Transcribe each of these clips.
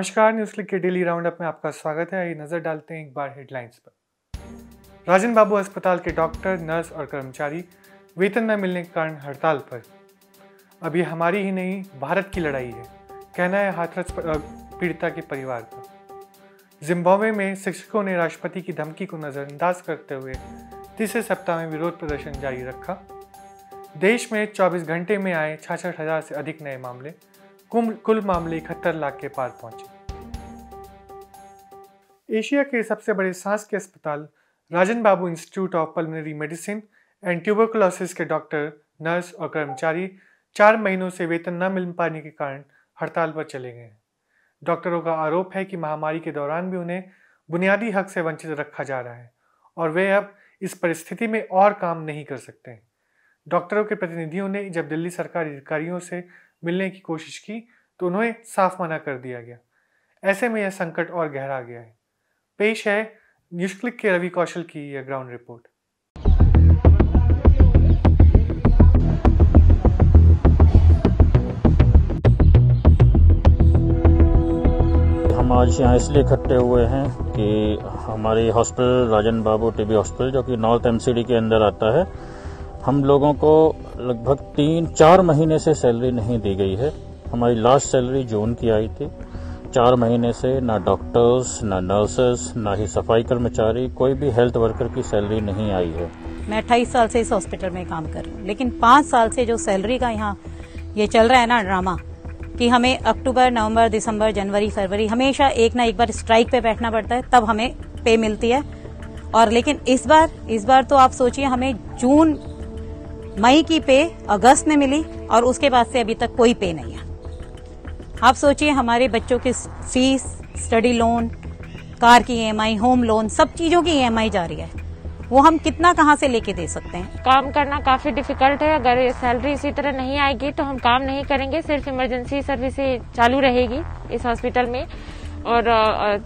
नमस्कार, news click के daily roundup में आपका स्वागत है। आइए नज़र डालते हैं एक बार हेडलाइंस पर। राजन बाबू अस्पताल के डॉक्टर, नर्स और कर्मचारी वेतन न मिलने के कारण हड़ताल पर। अब ये हमारी ही नहीं, भारत की लड़ाई है। कहना है हाथरस पीड़िता के परिवार का। जिम्बाब्वे में शिक्षकों ने राष्ट्रपति की धमकी को नज़रअंदाज करते हुए तीसरे सप्ताह में विरोध प्रदर्शन जारी रखा। देश में 24 घंटे में आए छाछठ हज़ार से अधिक नए मामले। कुल मामले इकहत्तर लाख के पार पहुँचे। एशिया के सबसे बड़े सांस के अस्पताल Rajan Babu institute of pulmonary medicine and tuberculosis के डॉक्टर, नर्स और कर्मचारी चार महीनों से वेतन न मिल पाने के कारण हड़ताल पर चले गए। डॉक्टरों का आरोप है कि महामारी के दौरान भी उन्हें बुनियादी हक से वंचित रखा जा रहा है और वे अब इस परिस्थिति में और काम नहीं कर सकते। डॉक्टरों के प्रतिनिधियों ने जब दिल्ली सरकारी अधिकारियों से मिलने की कोशिश की तो उन्हें साफ़ मना कर दिया गया। ऐसे में यह संकट और गहरा गया है। पेश है। न्यूज़ के रवि कौशल की यह ग्राउंड रिपोर्ट। हम आज यहाँ इसलिए इकट्ठे हुए हैं कि हमारी hospital, Rajan Babu TB hospital, जो कि नॉर्थ एमसीडी के अंदर आता है, हम लोगों को लगभग तीन, चार महीने से सैलरी नहीं दी गई है। हमारी लास्ट सैलरी जून की आई थी। चार महीने से ना डॉक्टर्स, ना नर्सेस, ना ही सफ़ाई कर्मचारी, कोई भी हेल्थ वर्कर की सैलरी नहीं आई है। मैं अट्ठाईस साल से इस हॉस्पिटल में काम कर रही हूँ, लेकिन पाँच साल से जो सैलरी का यहाँ ये चल रहा है ना ड्रामा, कि हमें अक्टूबर, नवंबर, दिसंबर, जनवरी, फरवरी, हमेशा एक ना एक बार स्ट्राइक पे बैठना पड़ता है, तब हमें पे मिलती है। और लेकिन इस बार इस बार तो आप सोचिए, हमें जून मई की पे, अगस्त में मिली, और उसके बाद से अभी तक कोई पे नहीं। आप सोचिए हमारे बच्चों की फ़ीस, स्टडी लोन, कार की ईएमआई होम लोन, सब चीज़ों की ईएमआई जा रही है। वो हम कितना कहाँ से लेके दे सकते हैं? काम करना काफ़ी डिफ़िकल्ट है। अगर सैलरी इसी तरह नहीं आएगी तो हम काम नहीं करेंगे। सिर्फ़ इमरजेंसी सर्विस चालू रहेगी इस हॉस्पिटल में। और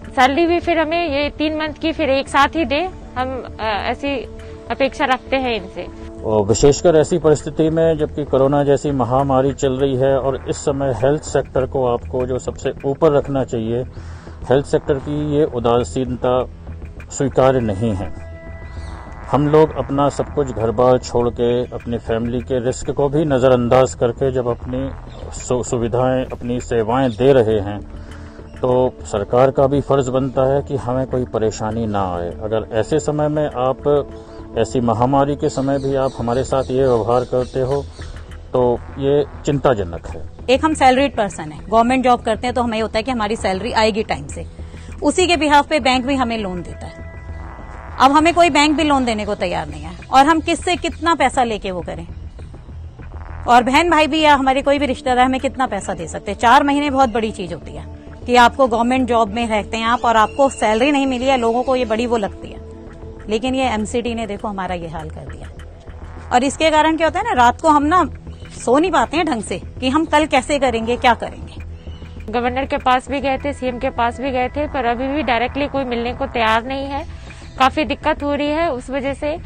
सैलरी भी फिर हमें ये तीन मंथ की फिर एक साथ ही दे। हम ऐसी अपेक्षा रखते हैं इनसे। और विशेषकर ऐसी परिस्थिति में जबकि कोरोना जैसी महामारी चल रही है और इस समय हेल्थ सेक्टर को आपको जो सबसे ऊपर रखना चाहिए हेल्थ सेक्टर की ये उदासीनता स्वीकार्य नहीं है। हम लोग अपना सब कुछ घर बार छोड़ के, अपनी फैमिली के रिस्क को भी नज़रअंदाज करके जब अपनी सुविधाएँ, अपनी सेवाएँ दे रहे हैं तो सरकार का भी फ़र्ज़ बनता है कि हमें कोई परेशानी ना आए। अगर ऐसे समय में आप ऐसी महामारी के समय भी आप हमारे साथ ये व्यवहार करते हो तो ये चिंताजनक है। एक हम सैलरीड पर्सन है गवर्नमेंट जॉब करते हैं तो हमें होता है कि हमारी सैलरी आएगी टाइम से। उसी के बिहाफ पे बैंक भी हमें लोन देता है। अब हमें कोई बैंक भी लोन देने को तैयार नहीं है, और हम किससे कितना पैसा लेके वो करें? और बहन भाई भी या हमारे कोई भी रिश्तेदार हमें कितना पैसा दे सकते हैं? चार महीने बहुत बड़ी चीज़ होती है कि आपको गवर्नमेंट जॉब में रहते हैं आप और आपको सैलरी नहीं मिली है, लोगों को ये बड़ी वो लगती है। लेकिन ये एमसीडी ने देखो हमारा ये हाल कर दिया। और इसके कारण क्या होता है ना, रात को हम ना सो नहीं पाते हैं ढंग से कि हम कल कैसे करेंगे, क्या करेंगे। गवर्नर के पास भी गए थे सीएम के पास भी गए थे, पर अभी भी डायरेक्टली कोई मिलने को तैयार नहीं है। काफ़ी दिक्कत हो रही है, उस वजह से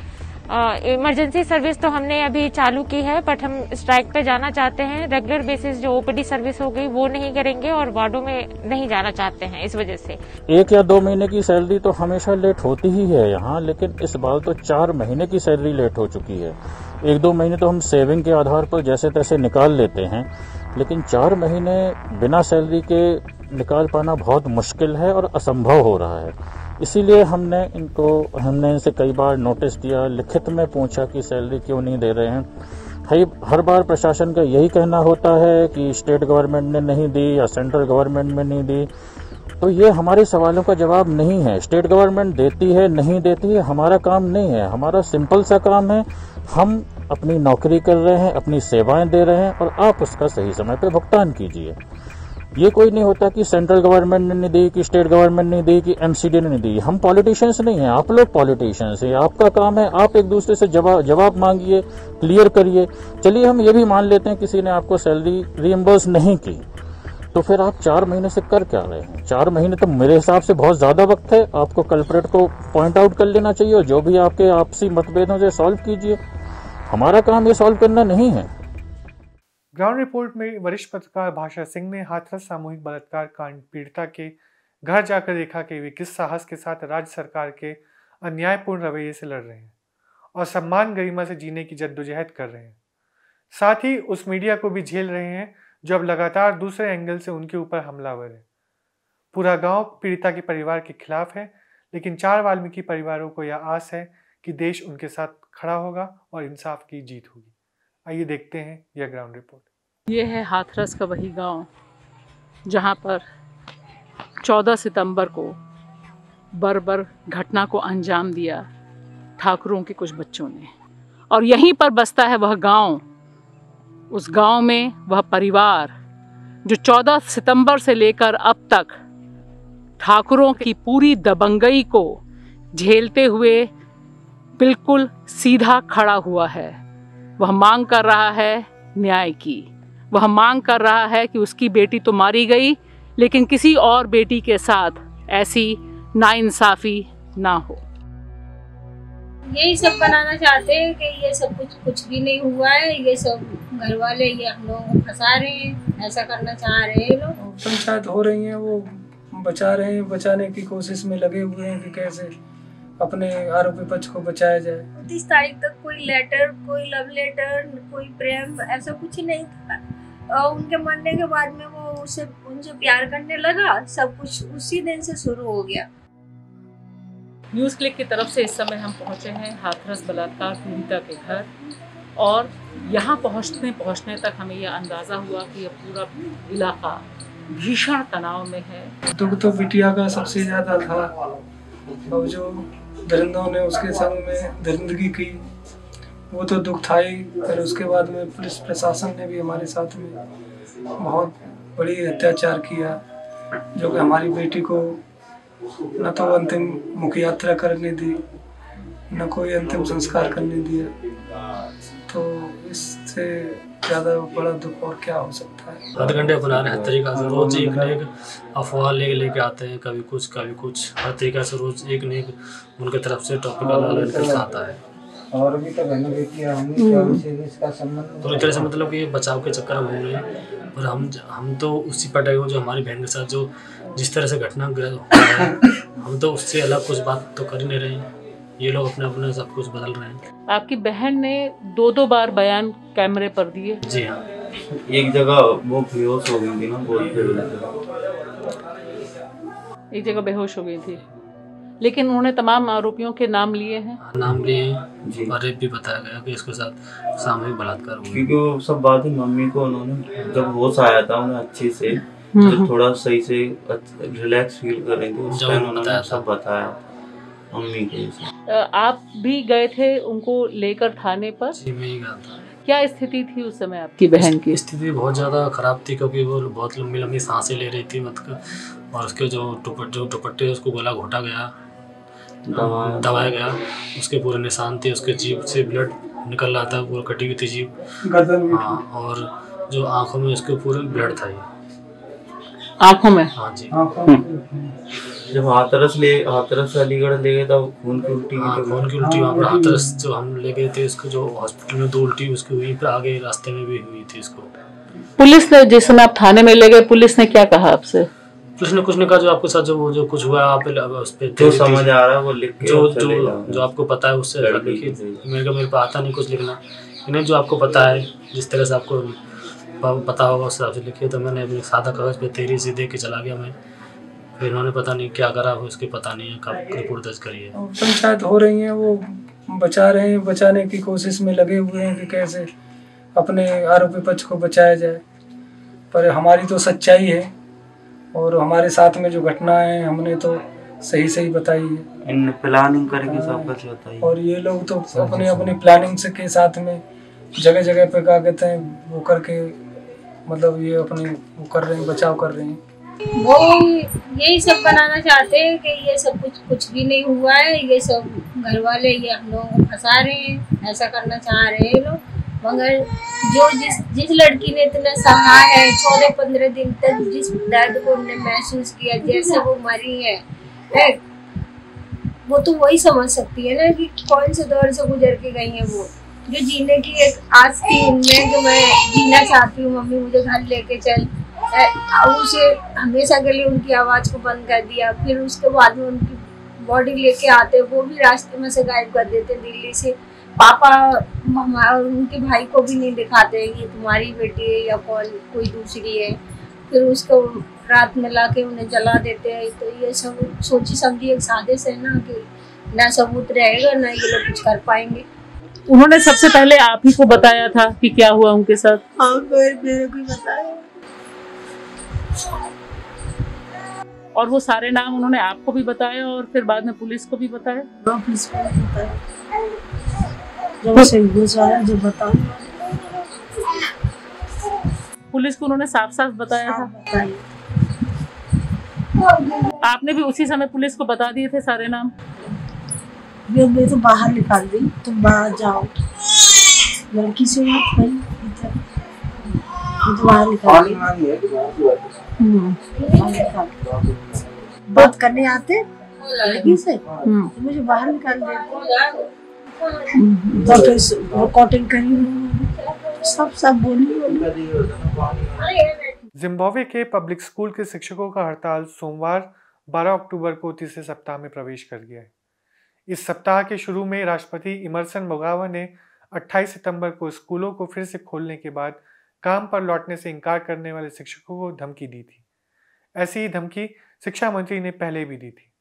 इमरजेंसी सर्विस तो हमने अभी चालू की है बट हम स्ट्राइक पे जाना चाहते हैं। रेगुलर बेसिस जो ओपीडी सर्विस हो गई वो नहीं करेंगे और वार्डो में नहीं जाना चाहते हैं इस वजह से। एक या दो महीने की सैलरी तो हमेशा लेट होती ही है यहाँ, लेकिन इस बार तो चार महीने की सैलरी लेट हो चुकी है। एक दो महीने तो हम सेविंग के आधार पर जैसे तैसे निकाल लेते हैं, लेकिन चार महीने बिना सैलरी के निकाल पाना बहुत मुश्किल है और असंभव हो रहा है। इसीलिए हमने इनको, हमने इनसे कई बार नोटिस दिया, लिखित में पूछा कि सैलरी क्यों नहीं दे रहे हैं। हर बार प्रशासन का यही कहना होता है कि स्टेट गवर्नमेंट ने नहीं दी या सेंट्रल गवर्नमेंट में नहीं दी। तो ये हमारे सवालों का जवाब नहीं है। स्टेट गवर्नमेंट देती है, नहीं देती है, हमारा काम नहीं है। हमारा सिंपल सा काम है, हम अपनी नौकरी कर रहे हैं, अपनी सेवाएँ दे रहे हैं और आप उसका सही समय पर भुगतान कीजिए। ये कोई नहीं होता कि सेंट्रल गवर्नमेंट ने नहीं दी, कि स्टेट गवर्नमेंट ने दी, कि एमसीडी ने नहीं दी। हम पॉलिटिशियंस नहीं हैं, आप लोग पॉलिटिशियंस हैं। आपका काम है, आप एक दूसरे से जवाब जवाब मांगिए क्लियर करिए। चलिए, हम ये भी मान लेते हैं, किसी ने आपको सैलरी रीएम्बर्स नहीं की तो फिर आप चार महीने से कर क्या रहे हैं? चार महीने तो मेरे हिसाब से बहुत ज़्यादा वक्त है। आपको कल्परेट को पॉइंट आउट कर लेना चाहिए और जो भी आपके आपसी मतभेदों से सॉल्व कीजिए। हमारा काम ये सॉल्व करना नहीं है। ग्राउंड रिपोर्ट में वरिष्ठ पत्रकार भाषा सिंह ने हाथरस सामूहिक बलात्कार कांड पीड़िता के घर जाकर देखा कि वे किस साहस के साथ राज्य सरकार के अन्यायपूर्ण रवैये से लड़ रहे हैं और सम्मान गरिमा से जीने की जद्दोजहद कर रहे हैं। साथ ही उस मीडिया को भी झेल रहे हैं जो अब लगातार दूसरे एंगल से उनके ऊपर हमलावर है। पूरा गाँव पीड़िता के परिवार के खिलाफ है, लेकिन चार वाल्मीकि परिवारों को यह आस है कि देश उनके साथ खड़ा होगा और इंसाफ की जीत होगी। आइए देखते हैं यह ग्राउंड रिपोर्ट। ये है हाथरस का वही गाँव, जहाँ पर 14 सितंबर को बर्बर घटना को अंजाम दिया ठाकुरों के कुछ बच्चों ने। और यहीं पर बसता है वह गाँव, उस गाँव में वह परिवार, जो 14 सितंबर से लेकर अब तक ठाकुरों की पूरी दबंगई को झेलते हुए बिल्कुल सीधा खड़ा हुआ है। वह मांग कर रहा है न्याय की। वह मांग कर रहा है कि उसकी बेटी तो मारी गई लेकिन किसी और बेटी के साथ ऐसी नाइंसाफ़ी ना हो। यही सब बनाना चाहते हैं कि ये सब कुछ कुछ भी नहीं हुआ है ये सब घर वाले ये हम लोगों को फंसा रहे हैं ऐसा करना चाह रहे हैं लोग। पंचायत हो रही है वो बचा रहे हैं बचाने की कोशिश में लगे हुए हैं कि कैसे अपने आरोपी पक्ष को बचाया जाए। तीस तारीख तक कोई लेटर कोई लव लेटर कोई प्रेम ऐसा कुछ नहीं था। उनके मरने के बाद में वो उसे उनसे प्यार करने लगा सब कुछ उसी दिन से शुरू हो गया। न्यूज़ क्लिक की तरफ़ से इस समय हम पहुँचे हैं हाथरस बलात्कार पीड़िता के घर और यहाँ पहुँचने पहुँचने तक हमें यह अंदाज़ा हुआ कि यह पूरा इलाका भीषण तनाव में है। दुख तो बिटिया का सबसे ज़्यादा था। और जो दरिंदों ने उसके संग में दरिंदगी की वो तो दुख था ही फिर उसके बाद में पुलिस प्रशासन ने भी हमारे साथ में बहुत बड़ी अत्याचार किया जो कि हमारी बेटी को न तो अंतिम मुख यात्रा करने दी न कोई अंतिम संस्कार करने दिया। तो इससे ज़्यादा बड़ा दुख और क्या हो सकता है? हर घंटे अपना रहे हर तरीका से रोज एक न एक अफवाह ले लेके आते हैं कभी कुछ कभी कुछ हर तरीका से रोज एक न एक उनके तरफ़ से टॉपिक आता है। और भी तो बहनों बेटी हमने क्या उनसे भी इसका संबंध तो तरह से मतलब कि बचाव के चक्कर में घूम रहे हैं। और हम हम तो उसी पर डरे जो हमारी बहन के साथ जो जिस तरह से घटना है हम तो उससे अलग कुछ बात तो कर ही नहीं रहे हैं। ये लोग अपने अपने सब कुछ बदल रहे हैं। आपकी बहन ने दो दो बार बयान कैमरे पर दिए? जी हाँ। एक जगह वो बेहोश हो गई थी ना बोलते एक जगह बेहोश हो गई थी। लेकिन उन्होंने तमाम आरोपियों के नाम लिए हैं। नाम लिए जी और रेप भी बताया गया कि इसके साथ सामूहिक बलात्कार हुआ। क्योंकि वो सब बातें मम्मी को उन्होंने जब होश आया था उन्हें अच्छे से। जब थोड़ा सही से रिलैक्स फील कर रही थी उस टाइम उन्होंने सब बताया मम्मी को आप भी गए थे उनको लेकर थाने पर? जी मैं ही गया था। क्या स्थिति थी उस समय आपकी? बहन की? स्थिति बहुत ज़्यादा ख़राब थी क्योंकि वो बहुत लंबी लंबी साँसें ले रही थी मतलब और उसके जो दुपट्टे जो दुपट्टे उसको गला घोटा गया। दबाया। दबाया गया। उसके पूरे निशान थे उसके जीभ से ब्लड निकल रहा था पूरा कटी हुई थी जीभ। हाँ और जो आँखों में उसके पूरे ब्लड था ये। आँखों में? हाँ जी। जब हाथरस ले हाथरस अलीगढ़ ले गए तब खून की उल्टी हाँ खून की उल्टी वहाँ पर हाथरस जो। हम ले गए थे उसको जो हॉस्पिटल में दो उल्टी उसकी हुई फिर आगे रास्ते में भी हुई थी इसको। पुलिस ने जिस समय आप थाने में ले गए पुलिस ने क्या कहा आपसे? कुछ ने कुछ ने कहा जो आपके साथ जो वो जो कुछ हुआ आप उस पर जो समझ आ रहा है वो लिख के जो जो जो आपको पता है उससे लिखिए मेरे को मेरे को आता नहीं कुछ लिखना। इन्हें जो आपको पता है जिस तरह से आपको पता होगा उस हिसाब से लिखिए। तो मैंने अपने सादा कागज़ पे तेरी सी दे के चला गया मैं। फिर उन्होंने पता नहीं क्या करा वो इसके पता नहीं है कब रिपोर्ट दर्ज करी है। पंचायत हो रही है वो बचा रहे हैं बचाने की कोशिश में लगे हुए हैं कि कैसे अपने आरोपी पक्ष को बचाया जाए। पर हमारी तो सच्चाई है। और हमारे साथ में जो घटना है हमने तो सही सही बताई है। इन प्लानिंग करके सब कुछ बताइए और ये लोग तो अपने अपने प्लानिंग से के साथ में जगह जगह पे क्या कहते हैं वो करके मतलब ये अपने वो कर रहे हैं बचाव कर रहे हैं। वो यही सब बनाना चाहते हैं कि ये सब कुछ कुछ भी नहीं हुआ है ये सब घर वाले ये हम लोगों को फंसा रहे हैं ऐसा करना चाह रहे हैं लोग। मगर जो जिस जिस लड़की ने इतना सहा है चौदह पंद्रह दिन तक जिस दर्द को उन्हें महसूस किया जैसे वो मरी है, है? वो तो वही समझ सकती है ना कि कौन से दौर से गुजर के गई है वो। जो जीने की एक आस थी उनमें जो मैं जीना चाहती हूँ मम्मी मुझे घर लेके चल उसे हमेशा के लिए उनकी आवाज़ को बंद कर दिया फिर उसके बाद में उनकी बॉडी लेके आते वो भी रास्ते में से गायब कर देते दिल्ली से। पापा उनके भाई को भी नहीं दिखाते ये तुम्हारी बेटी है या कौन कोई दूसरी है। फिर उसको रात में ला के उन्हें जला देते हैं। तो ये सब सोची समझी एक साजिश है ना कि ना सबूत रहेगा ना ये लोग कुछ कर पाएँगे। उन्होंने सबसे पहले आप ही को बताया था कि क्या हुआ उनके साथ? हाँ मेरे को बताया। और वो सारे नाम उन्होंने आपको भी बताया और फिर बाद में पुलिस को भी बताया? हाँ पुलिस को भी बताया। जब सही आया जब बताओ पुलिस को उन्होंने साफ़ साफ़ बताया। था आपने भी उसी समय पुलिस को बता दिए थे सारे नाम? मैं तो बाहर निकाल दी तुम बाहर जाओ। लड़की से बात तो बाहर निकाल हम्म, बात करने आते लड़की से? हम्म। तो मुझे बाहर निकाल दिया फिर करी सब सब बोली जिम्बाब्वे के पब्लिक स्कूल के शिक्षकों का हड़ताल सोमवार 12 अक्टूबर को तीसरे सप्ताह में प्रवेश कर गया है। इस सप्ताह के शुरू में राष्ट्रपति इमरसन मोगावा ने 28 सितंबर को स्कूलों को फिर से खोलने के बाद काम पर लौटने से इनकार करने वाले शिक्षकों को धमकी दी थी। ऐसी ही धमकी शिक्षा मंत्री ने पहले भी दी थी।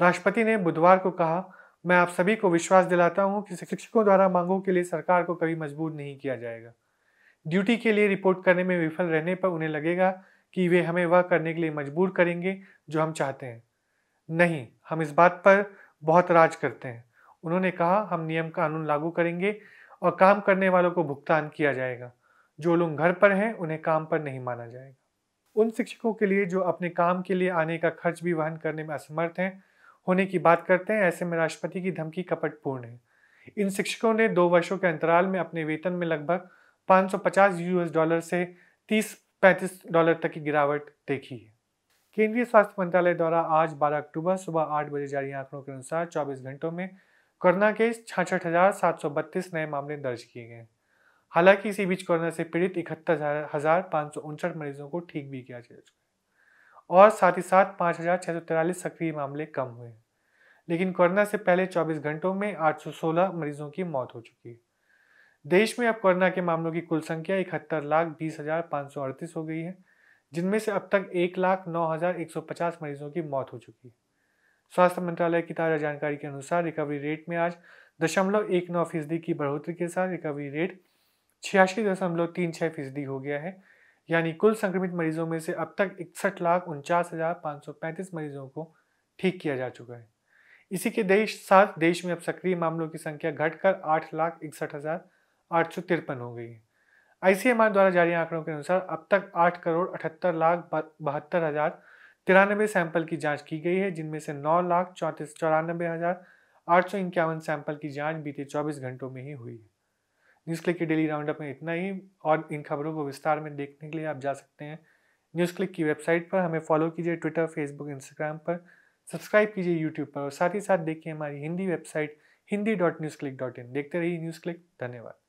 राष्ट्रपति ने बुधवार को कहा मैं आप सभी को विश्वास दिलाता हूँ कि शिक्षकों द्वारा मांगों के लिए सरकार को कभी मजबूर नहीं किया जाएगा। ड्यूटी के लिए रिपोर्ट करने में विफल रहने पर उन्हें लगेगा कि वे हमें वह करने के लिए मजबूर करेंगे जो हम चाहते हैं। नहीं, हम इस बात पर बहुत राज करते हैं। उन्होंने कहा, हम नियम कानून लागू करेंगे और काम करने वालों को भुगतान किया जाएगा। जो लोग घर पर हैं, उन्हें काम पर नहीं माना जाएगा। उन शिक्षकों के लिए जो अपने काम के लिए आने का खर्च भी वहन करने में असमर्थ हैं होने की बात करते हैं, ऐसे में राष्ट्रपति की धमकी कपटपूर्ण है। इन शिक्षकों ने दो वर्षों के अंतराल में अपने वेतन में लगभग 550 यूएस डॉलर से 30-35 डॉलर तक की गिरावट देखी है। केंद्रीय स्वास्थ्य मंत्रालय द्वारा आज 12 अक्टूबर सुबह 8 बजे जारी आंकड़ों के अनुसार 24 घंटों में कोरोना के छाछठ नए मामले दर्ज किए गए हालाँकि इसी बीच कोरोना से पीड़ित इकहत्तर मरीजों को ठीक भी किया जा चुका और साथ ही साथ पाँच हज़ार छः सौ तिरालीस सक्रिय मामले कम हुए। लेकिन कोरोना से पहले 24 घंटों में 816 मरीजों की मौत हो चुकी है। देश में अब कोरोना के मामलों की कुल संख्या इकहत्तर लाख बीस हज़ार पाँच सौ अड़तीस हो गई है, जिनमें से अब तक एक लाख नौ हज़ार एक सौ पचास मरीजों की मौत हो चुकी है। स्वास्थ्य मंत्रालय की ताज़ा जानकारी के अनुसार रिकवरी रेट में आज दशमलव एक नौ फ़ीसदी की बढ़ोतरी के साथ रिकवरी रेट छियासी दशमलव तीन छः फ़ीसदी हो गया है यानी कुल संक्रमित मरीजों में से अब तक इकसठ लाख उनचास हज़ार पाँच सौ पैंतीस मरीजों को ठीक किया जा चुका है। इसी के देश, साथ देश में अब सक्रिय मामलों की संख्या घटकर आठ लाख इकसठ हज़ार आठ सौ तिरपन हो गई है। आईसीएमआर द्वारा जारी आंकड़ों के अनुसार अब तक आठ करोड़ अठहत्तर लाख बहत्तर हज़ार तिरानबे सैंपल की जाँच की गई है, जिनमें से नौ लाख चौंतीस, चौरानबे हज़ार आठ सौ इक्यावन सैंपल की जाँच बीते चौबीस घंटों में ही हुई है। न्यूज़ क्लिक के डेली राउंडअप में इतना ही और इन खबरों को विस्तार में देखने के लिए आप जा सकते हैं। न्यूज़ क्लिक की वेबसाइट पर हमें फॉलो कीजिए ट्विटर, फेसबुक, इंस्टाग्राम पर। सब्सक्राइब कीजिए यूट्यूब पर और साथ ही साथ देखिए हमारी Hindi website Hindi dot news click dot in. देखते रहिए न्यूज़ क्लिक। धन्यवाद।